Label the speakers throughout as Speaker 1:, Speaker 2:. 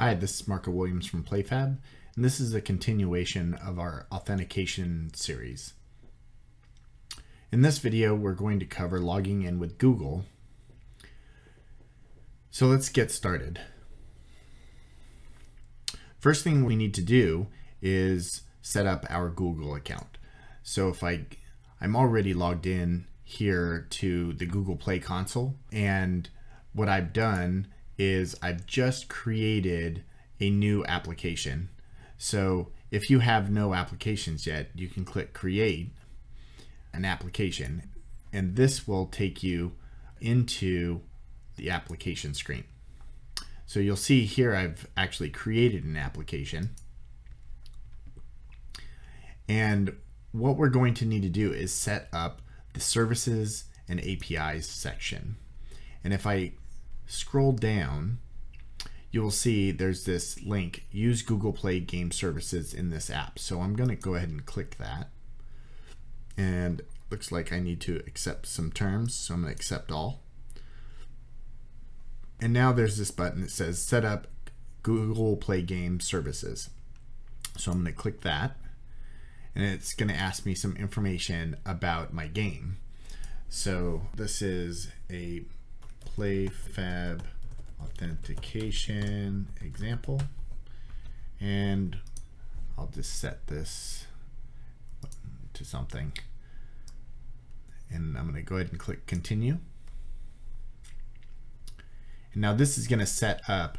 Speaker 1: Hi, this is Marco Williams from PlayFab, and this is a continuation of our authentication series. In this video, we're going to cover logging in with Google. So let's get started. First thing we need to do is set up our Google account. So if I, I'm already logged in here to the Google Play console, and what I've done is I've just created a new application. So if you have no applications yet, you can click create an application and this will take you into the application screen. So you'll see here I've actually created an application. And what we're going to need to do is set up the services and APIs section. And if I scroll down, you will see there's this link, use Google Play game services in this app. So I'm going to go ahead and click that. And looks like I need to accept some terms. So I'm going to accept all. And now there's this button that says set up Google Play game services. So I'm going to click that. And it's going to ask me some information about my game. So this is a PlayFab authentication example. And I'll just set this to something. And I'm going to go ahead and click continue. And now this is going to set up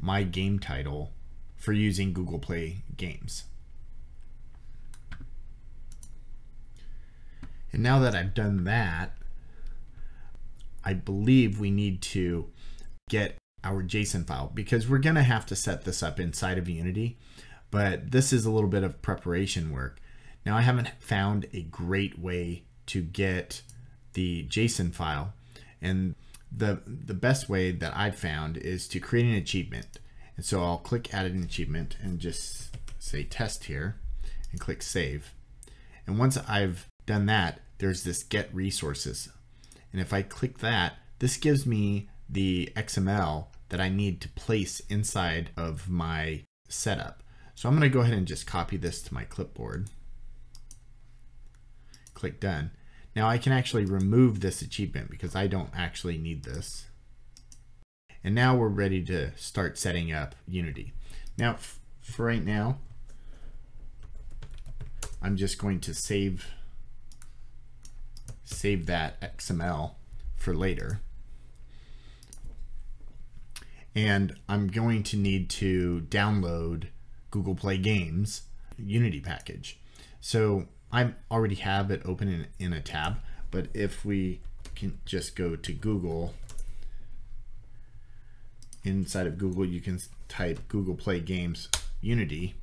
Speaker 1: my game title for using Google Play games. And now that I've done that, I believe we need to get our JSON file because we're going to have to set this up inside of Unity, but this is a little bit of preparation work. Now I haven't found a great way to get the JSON file and the the best way that I've found is to create an achievement. And so I'll click add an achievement and just say test here and click save. And once I've done that, there's this get resources and if I click that, this gives me the XML that I need to place inside of my setup. So I'm going to go ahead and just copy this to my clipboard. Click done. Now I can actually remove this achievement because I don't actually need this. And now we're ready to start setting up Unity. Now for right now, I'm just going to save save that XML for later. And I'm going to need to download Google Play Games Unity package. So I already have it open in, in a tab, but if we can just go to Google, inside of Google, you can type Google Play Games Unity.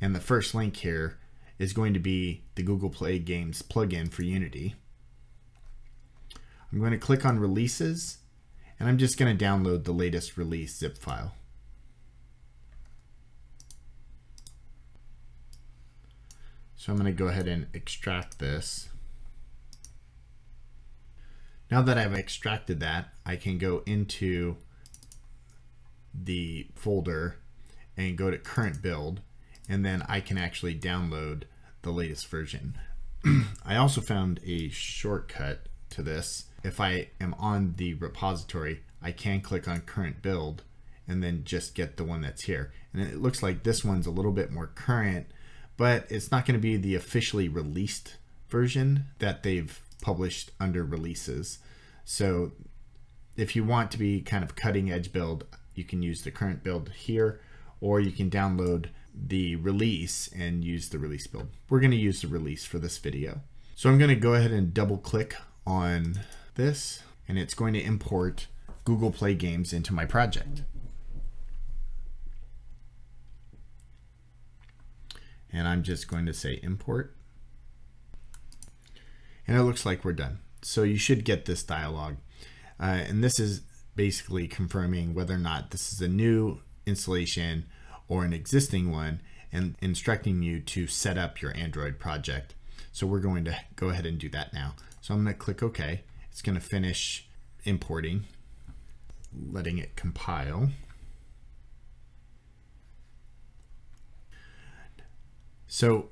Speaker 1: And the first link here is going to be the Google Play Games plugin for Unity. I'm going to click on releases and I'm just going to download the latest release zip file. So I'm going to go ahead and extract this. Now that I've extracted that, I can go into the folder and go to current build and then I can actually download the latest version. I also found a shortcut to this if I am on the repository, I can click on current build and then just get the one that's here. And it looks like this one's a little bit more current, but it's not going to be the officially released version that they've published under releases. So if you want to be kind of cutting edge build, you can use the current build here, or you can download the release and use the release build. We're going to use the release for this video. So I'm going to go ahead and double click on this and it's going to import Google Play games into my project. And I'm just going to say import. And it looks like we're done. So you should get this dialog. Uh, and this is basically confirming whether or not this is a new installation or an existing one and instructing you to set up your Android project. So we're going to go ahead and do that now. So I'm going to click OK. It's going to finish importing, letting it compile. So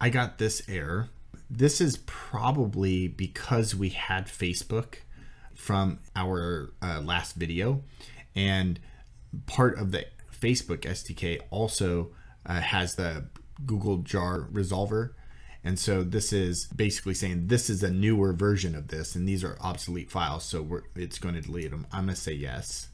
Speaker 1: I got this error. This is probably because we had Facebook from our uh, last video and part of the Facebook SDK also uh, has the Google Jar resolver. And so this is basically saying this is a newer version of this, and these are obsolete files, so it's going to delete them. I'm going to say yes.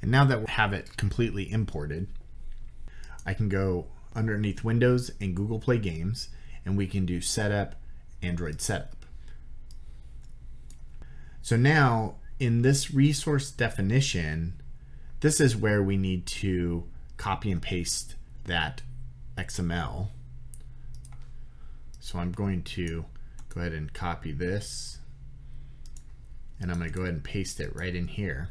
Speaker 1: And now that we have it completely imported, I can go underneath Windows and Google Play Games, and we can do Setup, Android Setup. So now in this resource definition, this is where we need to copy and paste that XML. So I'm going to go ahead and copy this and I'm going to go ahead and paste it right in here.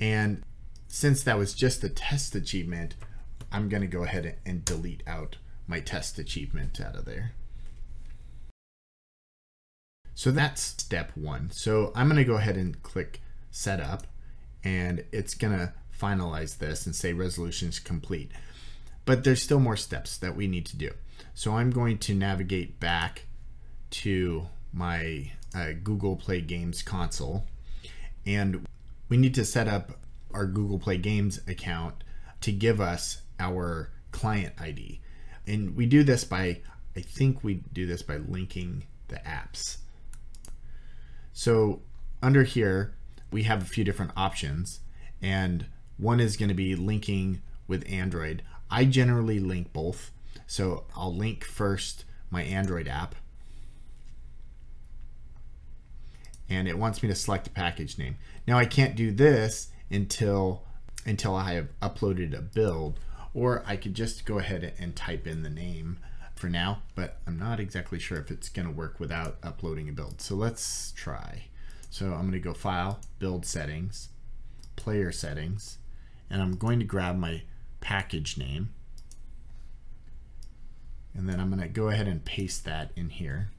Speaker 1: And since that was just a test achievement, I'm going to go ahead and delete out my test achievement out of there. So that's step one. So I'm going to go ahead and click setup and it's going to finalize this and say resolution is complete. But there's still more steps that we need to do. So I'm going to navigate back to my uh, Google Play Games console and we need to set up our Google Play Games account to give us our client ID. And we do this by, I think we do this by linking the apps. So under here, we have a few different options and one is going to be linking with Android. I generally link both. So I'll link first my Android app and it wants me to select a package name. Now I can't do this until until I have uploaded a build or I could just go ahead and type in the name for now, but I'm not exactly sure if it's gonna work without uploading a build. So let's try. So I'm gonna go File, Build Settings, Player Settings, and I'm going to grab my package name. And then I'm gonna go ahead and paste that in here.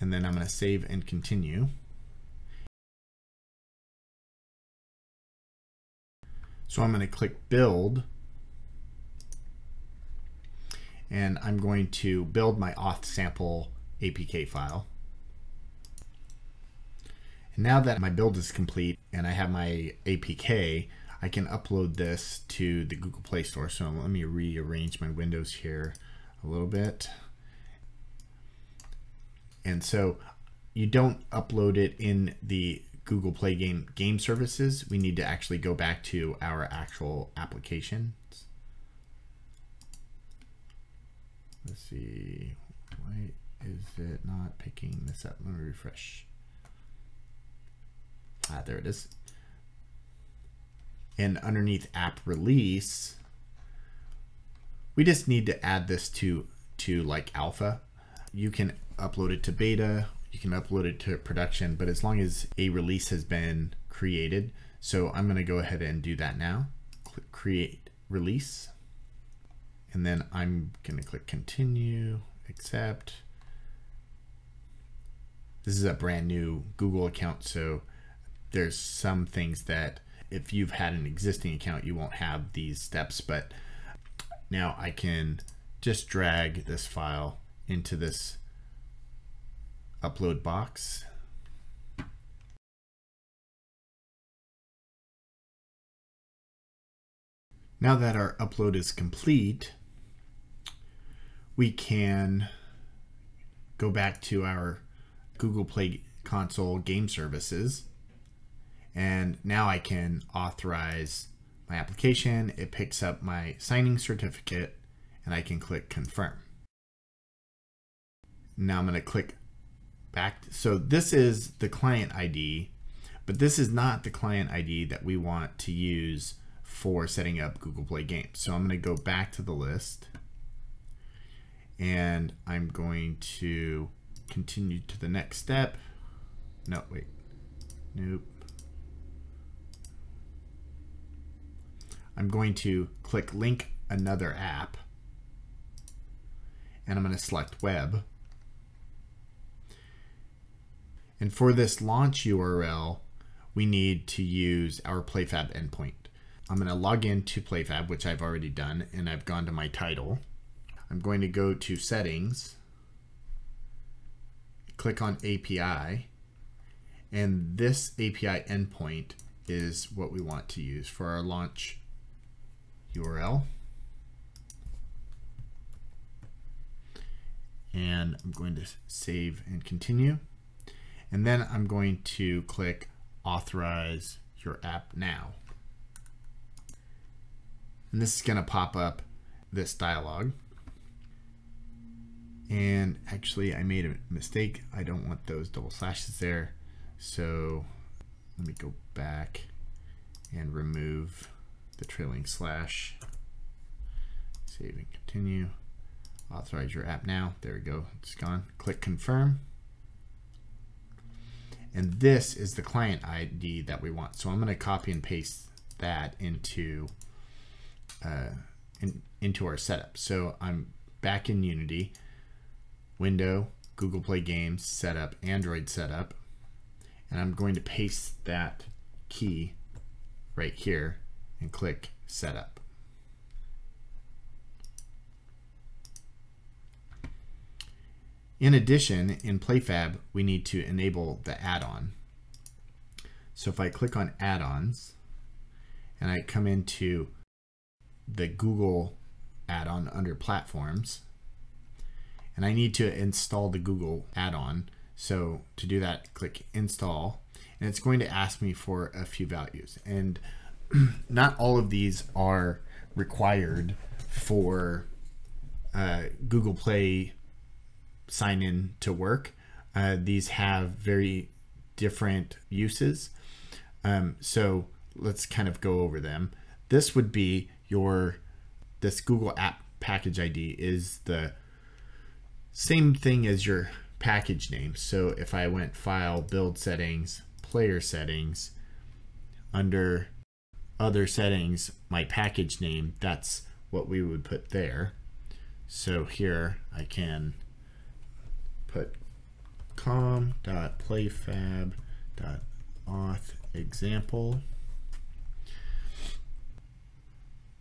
Speaker 1: And then I'm gonna save and continue. So I'm going to click build and I'm going to build my auth sample APK file. And now that my build is complete and I have my APK, I can upload this to the Google Play Store. So let me rearrange my windows here a little bit. And so you don't upload it in the Google Play Game game services, we need to actually go back to our actual applications. Let's see, why is it not picking this up? Let me refresh. Ah, there it is. And underneath app release, we just need to add this to to like alpha. You can upload it to beta you can upload it to production, but as long as a release has been created, so I'm going to go ahead and do that now. Click create release. And then I'm going to click continue, accept. This is a brand new Google account, so there's some things that if you've had an existing account, you won't have these steps, but now I can just drag this file into this upload box. Now that our upload is complete, we can go back to our Google Play Console game services. And now I can authorize my application. It picks up my signing certificate and I can click confirm. Now I'm going to click back. So this is the client ID, but this is not the client ID that we want to use for setting up Google Play Games. So I'm going to go back to the list and I'm going to continue to the next step. No, wait. Nope. I'm going to click link another app and I'm going to select web And for this launch URL, we need to use our PlayFab endpoint. I'm going to log in to PlayFab, which I've already done, and I've gone to my title. I'm going to go to settings, click on API, and this API endpoint is what we want to use for our launch URL. And I'm going to save and continue. And then I'm going to click authorize your app now. And this is going to pop up this dialog. And actually I made a mistake. I don't want those double slashes there. So let me go back and remove the trailing slash. Save and continue. Authorize your app now. There we go. It's gone. Click confirm. And this is the client ID that we want. So I'm going to copy and paste that into uh, in, into our setup. So I'm back in Unity, Window, Google Play Games, Setup, Android Setup, and I'm going to paste that key right here and click Setup. In addition, in PlayFab, we need to enable the add-on. So if I click on add-ons and I come into the Google add-on under platforms and I need to install the Google add-on. So to do that, click install and it's going to ask me for a few values. And not all of these are required for uh, Google Play sign in to work. Uh, these have very different uses. Um, so let's kind of go over them. This would be your, this Google app package ID is the same thing as your package name. So if I went file, build settings, player settings, under other settings, my package name, that's what we would put there. So here I can put com.playfab.auth example.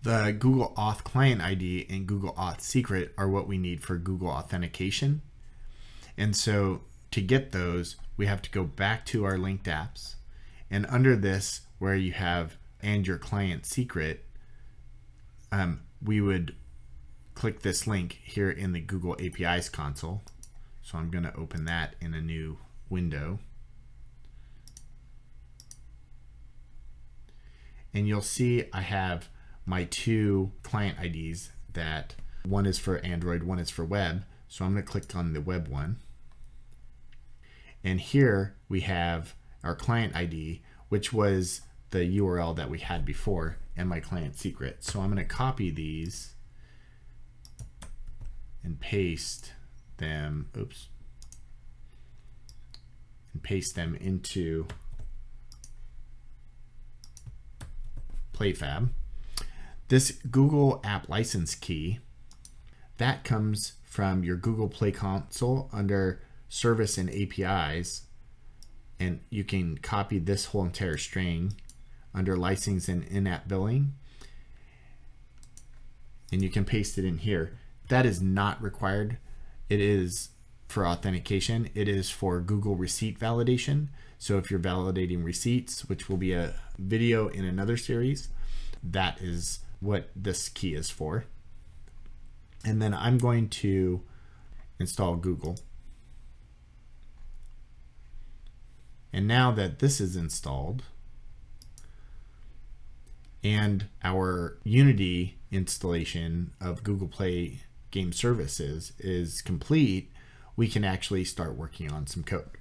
Speaker 1: The Google Auth client ID and Google Auth secret are what we need for Google authentication. And so to get those, we have to go back to our linked apps. And under this, where you have and your client secret, um, we would click this link here in the Google APIs console. So I'm going to open that in a new window. And you'll see I have my two client IDs that one is for Android, one is for web. So I'm going to click on the web one. And here we have our client ID, which was the URL that we had before and my client secret. So I'm going to copy these and paste them, oops, and paste them into PlayFab. This Google App License Key, that comes from your Google Play Console under Service and APIs. And you can copy this whole entire string under License and In-App Billing. And you can paste it in here. That is not required. It is for authentication. It is for Google receipt validation. So if you're validating receipts, which will be a video in another series, that is what this key is for. And then I'm going to install Google. And now that this is installed and our Unity installation of Google Play Game Services is complete, we can actually start working on some code.